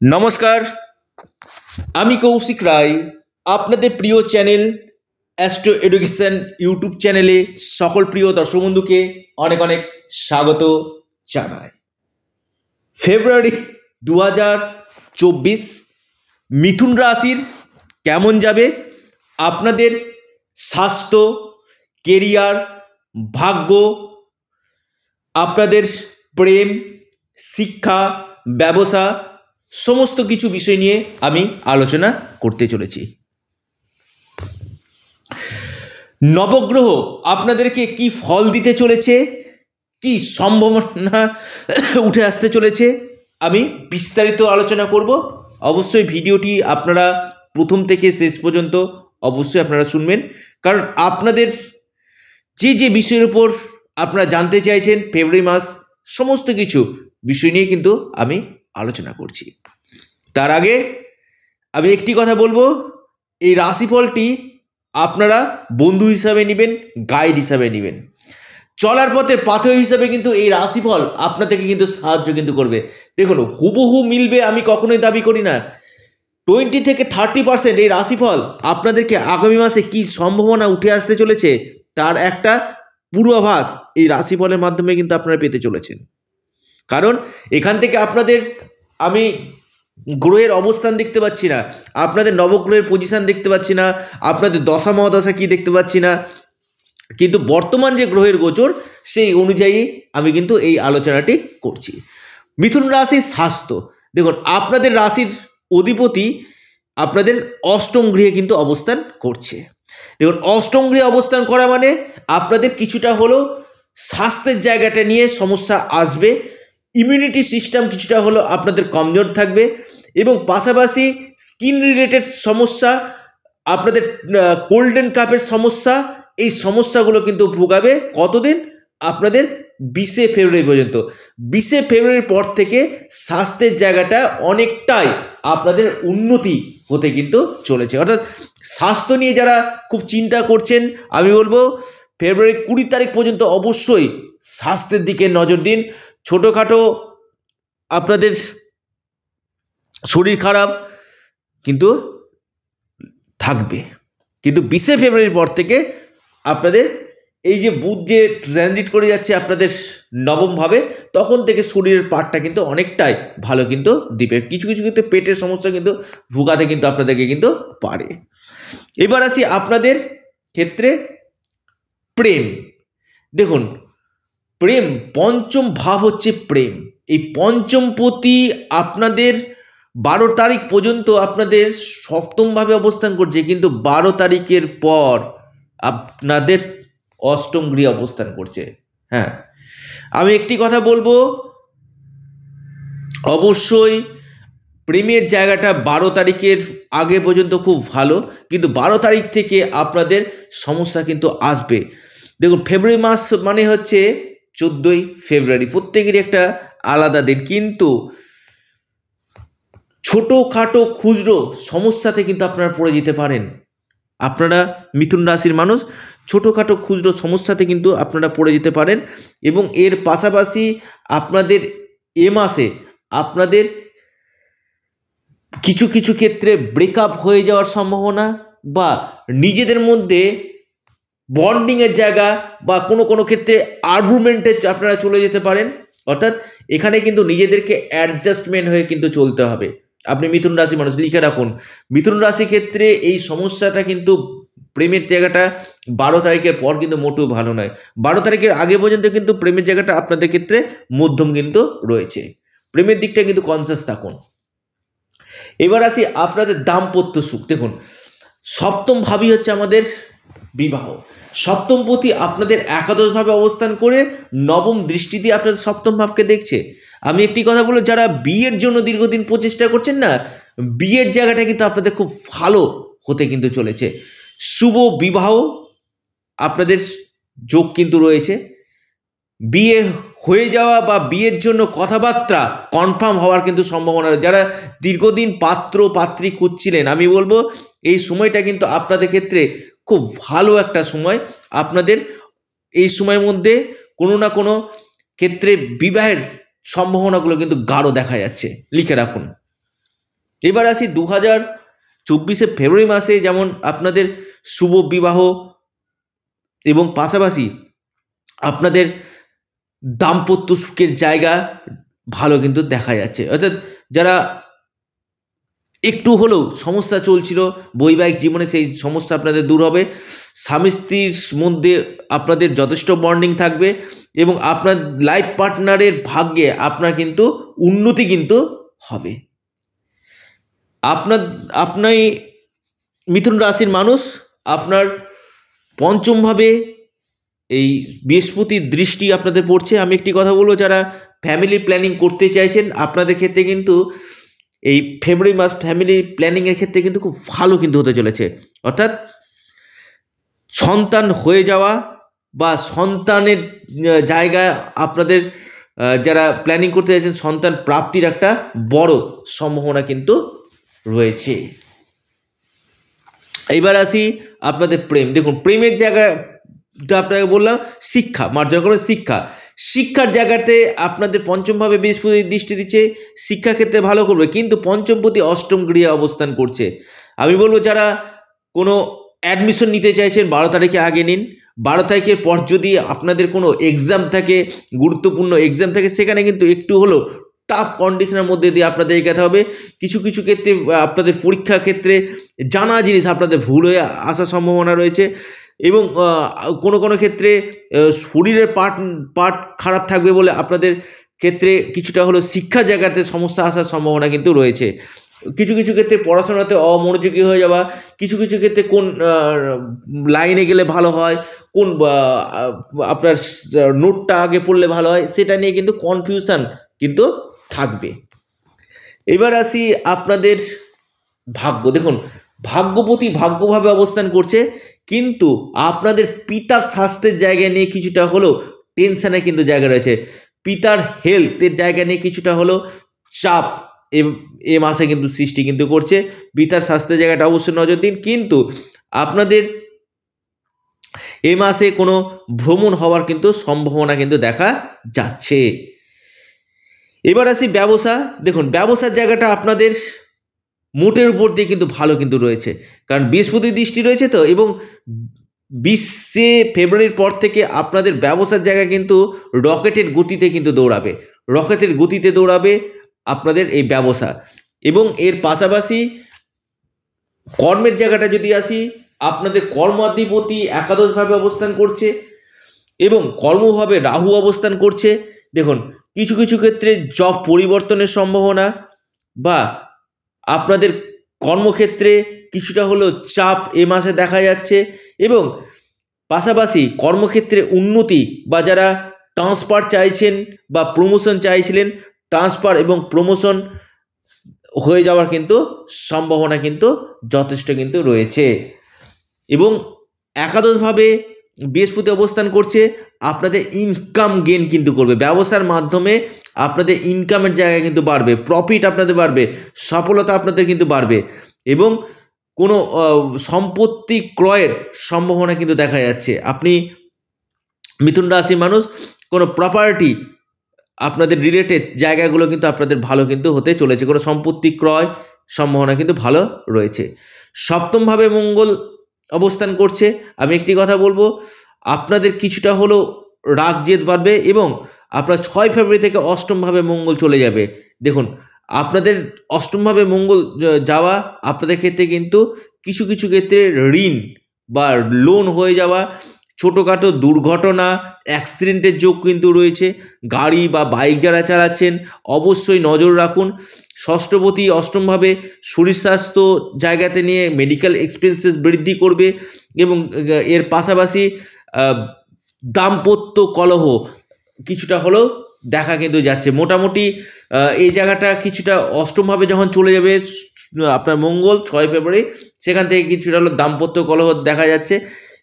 নমস্কার, আমি কৌশিক রায়, আপনাদের প্রিয় চ্যানেল অ্যাস্ট্রো এডুকেশন ইউটিউব চ্যানেলে সকল প্রিয় দর্শক বন্ধুকে অনেক অনেক স্বাগত জানাই। ফেব্রুয়ারি দু চব্বিশ, মিথুন রাশির কেমন যাবে? আপনাদের স্বাস্থ্য, কেরিয়ার, ভাগ্য, আপনাদের প্রেম, শিক্ষা, ব্যবসা সমস্ত কিছু বিষয় নিয়ে আমি আলোচনা করতে চলেছি। নবগ্রহ আপনাদেরকে কি ফল দিতে চলেছে? কি সম্ভাবনা উঠে আসতে চলেছে? আমি বিস্তারিত আলোচনা করব। অবশ্যই ভিডিওটি আপনারা প্রথম থেকে শেষ পর্যন্ত অবশ্যই আপনারা শুনবেন। কারণ আপনাদের যে যে বিষয়ের উপর আপনারা জানতে চাইছেন, ফেব্রুয়ারি মাস, সমস্ত কিছু বিষয় নিয়ে কিন্তু আমি আলোচনা করছি। তার আগে আমি একটি কথা বলব, এই রাশিফলটি আপনারা বন্ধু হিসাবে নেবেন গাইড হিসাবে নেবেন। চলার পথে পাথর হিসাবে কিন্তু এই রাশিফল আপনাদেরকে কিন্তু সাহায্য কিন্তু করবে। দেখুন, হুবহু মিলবে আমি কখনোই দাবি করি না। টোয়েন্টি থেকে থার্টি পার্সেন্ট এই রাশিফল আপনাদেরকে আগামী মাসে কি সম্ভাবনা উঠে আসতে চলেছে, তার একটা পূর্বাভাস এই রাশিফলের মাধ্যমে কিন্তু আপনারা পেতে চলেছেন। কারণ এখান থেকে আপনাদের, আমি গ্রহের অবস্থান দেখতে পাচ্ছি না, আপনাদের নবগ্রহের পজিশন দেখতে পাচ্ছি না, আপনাদের দশা মহাদশা কি দেখতে পাচ্ছি না, কিন্তু বর্তমান যে গ্রহের গোচর, সেই অনুযায়ী আমি কিন্তু এই আলোচনাটি করছি। মিথুন রাশির স্বাস্থ্য, দেখুন, আপনাদের রাশির অধিপতি আপনাদের অষ্টম গৃহে কিন্তু অবস্থান করছে। দেখুন, অষ্টম গৃহে অবস্থান করা মানে আপনাদের কিছুটা হলেও স্বাস্থ্যের জায়গাটা নিয়ে সমস্যা আসবে ইমিউনিটি সিস্টেম কিছুটা হলো আপনাদের কমজোর থাকবে এবং পাশাপাশি স্কিন রিলেটেড সমস্যা, আপনাদের কোল্ডেন কাপের সমস্যা, এই সমস্যাগুলো কিন্তু ভোগাবে কতদিন? আপনাদের বিশে ফেব্রুয়ারি পর্যন্ত। বিশে ফেব্রুয়ারির পর থেকে স্বাস্থ্যের জায়গাটা অনেকটাই আপনাদের উন্নতি হতে কিন্তু চলেছে। অর্থাৎ স্বাস্থ্য নিয়ে যারা খুব চিন্তা করছেন, আমি বলব ফেব্রুয়ারি কুড়ি তারিখ পর্যন্ত অবশ্যই স্বাস্থ্যের দিকে নজর দিন। ছোটোখাটো আপনাদের শরীর খারাপ, কিন্তু থাকবে। কিন্তু বিশে ফেব্রুয়ারির পর থেকে আপনাদের এই যে বুধ যে ট্রানজিট করে যাচ্ছে আপনাদের নবমভাবে, তখন থেকে শরীরের পার্টটা কিন্তু অনেকটাই ভালো কিন্তু দিবে। কিছু কিছু ক্ষেত্রে পেটের সমস্যা কিন্তু ভুগাতে কিন্তু আপনাদেরকে কিন্তু পারে। এবার আসি আপনাদের ক্ষেত্রে প্রেম। দেখুন প্রেম, পঞ্চম ভাব হচ্ছে প্রেম। এই পঞ্চম প্রতি আপনাদের বারো তারিখ পর্যন্ত আপনাদের সপ্তমভাবে অবস্থান করছে, কিন্তু বারো তারিখের পর আপনাদের অষ্টম গৃহে অবস্থান করছে। হ্যাঁ আমি একটি কথা বলব। অবশ্যই প্রেমের জায়গাটা বারো তারিখের আগে পর্যন্ত খুব ভালো, কিন্তু বারো তারিখ থেকে আপনাদের সমস্যা কিন্তু আসবে। দেখুন, ফেব্রুয়ারি মাস মানে হচ্ছে চোদ্দোই ফেব্রুয়ারি। প্রত্যেকেরই একটা আলাদা দিন। কিন্তু ছোটোখাটো খুচরো সমস্যাতে কিন্তু আপনারা পড়ে যেতে পারেন। আপনারা মিথুন রাশির মানুষ, ছোটোখাটো খুচরো সমস্যাতে কিন্তু আপনারা পড়ে যেতে পারেন এবং এর পাশাপাশি আপনাদের এ মাসে আপনাদের কিছু কিছু ক্ষেত্রে ব্রেকআপ হয়ে যাওয়ার সম্ভাবনা বা নিজেদের মধ্যে বন্ডিংয়ের জায়গা বা কোনো কোনো ক্ষেত্রে আর্গুমেন্টে আপনারা চলে যেতে পারেন। অর্থাৎ এখানে কিন্তু নিজেদেরকে অ্যাডজাস্টমেন্ট হয়ে কিন্তু চলতে হবে। আপনি মিথুন রাশি মানুষ, লিখে রাখুন। মিথুন রাশি ক্ষেত্রে এই সমস্যাটা কিন্তু প্রেমের জায়গাটা বারো তারিখের পর কিন্তু মোটেও ভালো নয়। বারো তারিখের আগে পর্যন্ত কিন্তু প্রেমের জায়গাটা আপনাদের ক্ষেত্রে মধ্যম কিন্তু রয়েছে। প্রেমের দিকটা কিন্তু কনসিয়াস থাকুন। এবার আসি আপনাদের দাম্পত্য সুখ। দেখুন, সপ্তম ভাবই হচ্ছে আমাদের বিবাহ। সপ্তম পতি আপনাদের একাদশভাবে অবস্থান করে নবম দৃষ্টি দিয়ে আপনাদের সপ্তম ভাবকে দেখছে। আমি একটি কথা বলব, যারা বিয়ের জন্য দীর্ঘদিন প্রচেষ্টা করছেন না, বিয়ের জায়গাটা কিন্তু আপনাদের খুব ভালো হতে কিন্তু চলেছে। শুভ বিবাহ আপনাদের যোগ কিন্তু রয়েছে। বিয়ে হয়ে যাওয়া বা বিয়ের জন্য কথাবার্তা কনফার্ম হওয়ার কিন্তু সম্ভাবনা যারা দীর্ঘদিন পাত্র পাত্রী খুঁজছিলেন, আমি বলব, এই সময়টা কিন্তু আপনাদের ক্ষেত্রে খুব ভালো একটা সময় আপনাদের এই সময়ের মধ্যে কোনো না কোনো ক্ষেত্রে বিবাহের সম্ভাবনাগুলো কিন্তু গাঢ় দেখা যাচ্ছে। লিখে রাখুন। এবার আসি দু হাজার চব্বিশে ফেব্রুয়ারি মাসে যেমন আপনাদের শুভ বিবাহ এবং পাশাপাশি আপনাদের দাম্পত্য সুখের জায়গা ভালো কিন্তু দেখা যাচ্ছে। অর্থাৎ যারা একটু হলেও সমস্যা চলছিল, বৈবাহিক জীবনে সেই সমস্যা আপনাদের দূর হবে। স্বামী স্ত্রীর মধ্যে আপনাদের যথেষ্ট বন্ডিং থাকবে এবং আপনার লাইফ পার্টনারের ভাগ্যে আপনার কিন্তু উন্নতি কিন্তু হবে। আপনার আপনি মিথুন রাশির মানুষ, আপনার পঞ্চমভাবে এই বৃহস্পতির দৃষ্টি আপনাদের পড়ছে। আমি একটি কথা বলব, যারা ফ্যামিলি প্ল্যানিং করতে চাইছেন, আপনাদের ক্ষেত্রে কিন্তু এই ফেব্রুয়ারি মাস ফ্যামিলি প্ল্যানিংয়ের ক্ষেত্রে কিন্তু খুব ভালো কিন্তু হতে চলেছে। অর্থাৎ সন্তান হয়ে যাওয়া বা সন্তানের জায়গায় আপনাদের যারা প্ল্যানিং করতে চাইছেন সন্তান প্রাপ্তির একটা বড় সম্ভাবনা কিন্তু রয়েছে। এইবার আসি আপনাদের প্রেম। দেখুন, প্রেমের জায়গায় আপনাকে বললাম শিক্ষা, মার্জন করে শিক্ষা। শিক্ষার জায়গাতে আপনাদের পঞ্চমভাবে বৃহস্পতি দৃষ্টি দিচ্ছে, শিক্ষাক্ষেত্রে ভালো করবে, কিন্তু পঞ্চমপতি অষ্টম গৃহে অবস্থান করছে। আমি বলব যারা কোনো অ্যাডমিশন নিতে চাইছেন, বারো তারিখে আগে নিন। বারো তারিখের পর যদি আপনাদের কোনো এক্সাম থাকে, গুরুত্বপূর্ণ এক্সাম থাকে, সেখানে কিন্তু একটু হলেও টাফ কন্ডিশনের মধ্যে দিয়ে আপনাদের এগাতে হবে। কিছু কিছু ক্ষেত্রে আপনাদের পরীক্ষা ক্ষেত্রে জানা জিনিস আপনাদের ভুল হয়ে আসার সম্ভাবনা রয়েছে এবং কোনো কোনো ক্ষেত্রে শরীরের পার্ট পার্ট খারাপ থাকবে বলে আপনাদের ক্ষেত্রে কিছুটা হলো শিক্ষা জায়গাতে সমস্যা আসার সম্ভাবনা কিন্তু রয়েছে। কিছু কিছু ক্ষেত্রে পড়াশোনাতে অমনোযোগী হয়ে যাওয়া, কিছু কিছু ক্ষেত্রে কোন লাইনে গেলে ভালো হয়, কোন আপনার নোটটা আগে পড়লে ভালো হয়, সেটা নিয়ে কিন্তু কনফিউশন কিন্তু থাকবে। এবার আসি আপনাদের ভাগ্য। দেখুন, ভাগ্যপতি ভাগ্যভাবে অবস্থান করছে, কিন্তু আপনাদের পিতার স্বাস্থ্যের জায়গা নিয়ে কিছুটা হলেও টেনশানে কিন্তু জায়গা রয়েছে। পিতার হেলথের জায়গা নিয়ে কিছুটা হলেও চাপ এ মাসে কিন্তু সৃষ্টি কিন্তু করছে। পিতার স্বাস্থ্যের জায়গাটা অবশ্যই নজর দিন। কিন্তু আপনাদের এ মাসে কোনো ভ্রমণ হওয়ার কিন্তু সম্ভাবনা কিন্তু দেখা যাচ্ছে। এবার আসি ব্যবসা। দেখুন, ব্যবসার জায়গাটা আপনাদের মোটের উপর দিয়ে কিন্তু ভালো কিন্তু রয়েছে। কারণ বৃহস্পতির দৃষ্টি রয়েছে তো, এবং বিশে ফেব্রুয়ারির পর থেকে আপনাদের ব্যবসার জায়গা কিন্তু রকেটের গতিতে কিন্তু দৌড়াবে। রকেটের গতিতে দৌড়াবে আপনাদের এই ব্যবসা। এবং এর পাশাপাশি কর্মের জায়গাটা যদি আসি, আপনাদের কর্মাধিপতি একাদশভাবে অবস্থান করছে, এবং কর্মভাবে রাহু অবস্থান করছে। দেখুন কিছু কিছু ক্ষেত্রে জব পরিবর্তনের সম্ভাবনা বা আপনাদের কর্মক্ষেত্রে কিছুটা হলেও চাপ এ মাসে দেখা যাচ্ছে এবং পাশাপাশি কর্মক্ষেত্রে উন্নতি বা যারা ট্রান্সফার চাইছেন বা প্রমোশন চাইছিলেন ট্রান্সফার এবং প্রমোশন হয়ে যাওয়ার কিন্তু সম্ভাবনা কিন্তু যথেষ্ট কিন্তু রয়েছে। এবং একাদশভাবে বৃহস্পতি অবস্থান করছে, আপনাদের ইনকাম গেন কিন্তু করবে। ব্যবসার মাধ্যমে আপনাদের ইনকামের জায়গা কিন্তু বাড়বে প্রফিট আপনাদের বাড়বে, সফলতা আপনাদের কিন্তু বাড়বে এবং কোনো সম্পত্তি ক্রয়ের সম্ভাবনা কিন্তু দেখা যাচ্ছে। আপনি মিথুন রাশির মানুষ, কোনো প্রপার্টি আপনাদের রিলেটেড জায়গাগুলো কিন্তু আপনাদের ভালো কিন্তু হতে চলেছে, কোনো সম্পত্তি ক্রয় সম্ভাবনা কিন্তু ভালো রয়েছে। সপ্তমভাবে মঙ্গল অবস্থান করছে। আমি একটি কথা বলব, আপনাদের কিছুটা হলেও রাগ জেদ বাড়বে এবং আপনার ছয় ফেব্রুয়ারি থেকে অষ্টমভাবে মঙ্গল চলে যাবে। দেখুন, আপনাদের অষ্টমভাবে মঙ্গল যাওয়া আপনাদের ক্ষেত্রে কিন্তু কিছু কিছু ক্ষেত্রে ঋণ বা লোন হয়ে যাওয়া ছোটোখাটো দুর্ঘটনা অ্যাক্সিডেন্টের যোগ কিন্তু রয়েছে। গাড়ি বা বাইক যারা চালাচ্ছেন, অবশ্যই নজর রাখুন। ষষ্ঠপতি অষ্টমভাবে শরীর স্বাস্থ্য জায়গাতে নিয়ে মেডিকেল এক্সপেন্সেস বৃদ্ধি করবে এবং এর পাশাপাশি দাম্পত্য কলহ কিছুটা হলেও দেখা কিন্তু যাচ্ছে। মোটামুটি এই জায়গাটা কিছুটা অষ্টমভাবে যখন চলে যাবে আপনার মঙ্গল, ছয় ফেব্রুয়ারি, সেখান থেকে কিছুটা হলো দাম্পত্য কলহ দেখা যাচ্ছে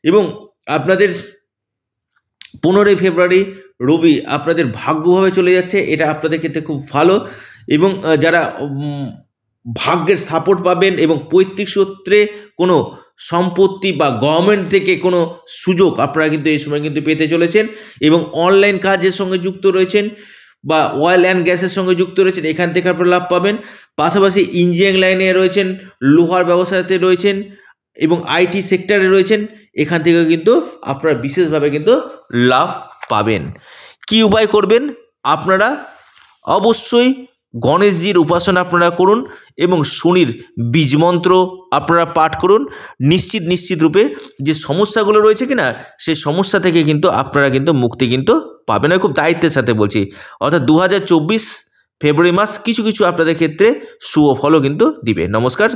এবং আপনাদের পনেরোই ফেব্রুয়ারি রবি আপনাদের ভাগ্যভাবে চলে যাচ্ছে, এটা আপনাদের ক্ষেত্রে খুব ভালো। এবং যারা ভাগ্যের সাপোর্ট পাবেন এবং পৈতৃক সূত্রে কোনো সম্পত্তি বা গভর্নমেন্ট থেকে কোনো সুযোগ আপনারা কিন্তু এই সময় কিন্তু পেতে চলেছেন এবং অনলাইন কাজের সঙ্গে যুক্ত রয়েছেন বা অয়েল অ্যান্ড গ্যাসের সঙ্গে যুক্ত রয়েছেন, এখান থেকে আপনারা লাভ পাবেন। পাশাপাশি ইঞ্জিনিয়ারিং লাইনে রয়েছেন, লোহার ব্যবসাতে রয়েছেন এবং আইটি সেক্টরে রয়েছেন। এখান থেকে কিন্তু আপনারা বিশেষভাবে কিন্তু লাভ পাবেন। কি উপায় করবেন? আপনারা অবশ্যই গণেশজির উপাসনা আপনারা করুন এবং শনির বীজ মন্ত্র আপনারা পাঠ করুন। নিশ্চিত নিশ্চিত রূপে যে সমস্যাগুলো রয়েছে কিনা সেই সমস্যা থেকে কিন্তু আপনারা কিন্তু মুক্তি কিন্তু পাবেন। খুব দায়িত্বের সাথে বলছি, অর্থাৎ দু হাজার চব্বিশ ফেব্রুয়ারি মাস কিছু কিছু আপনাদের ক্ষেত্রে শুভ ফলও কিন্তু দিবে। নমস্কার